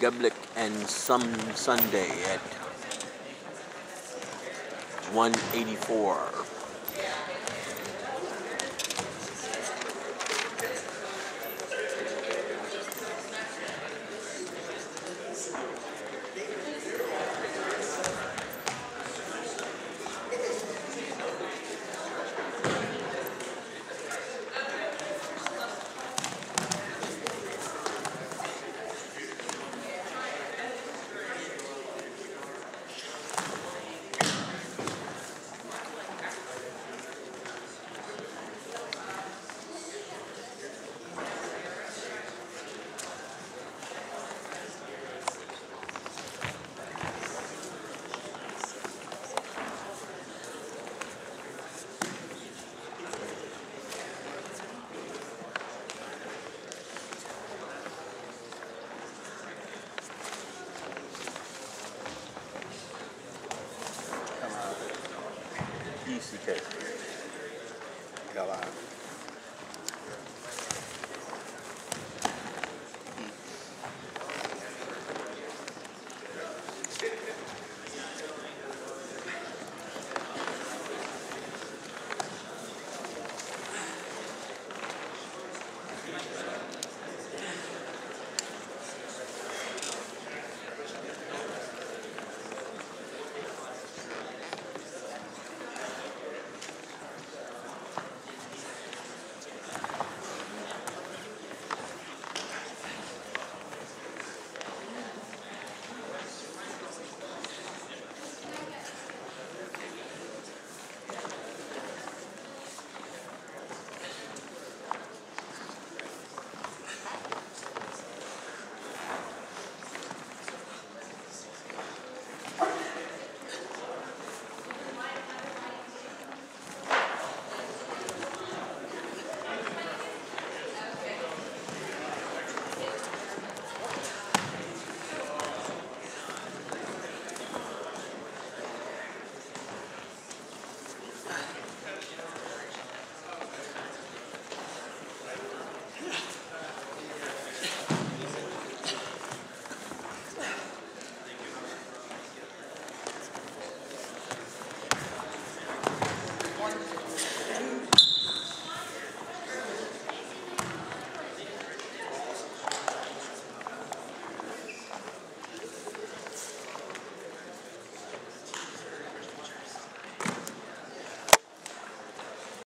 Gublik and some Sunday at 184. caratteristiche. Cavallo.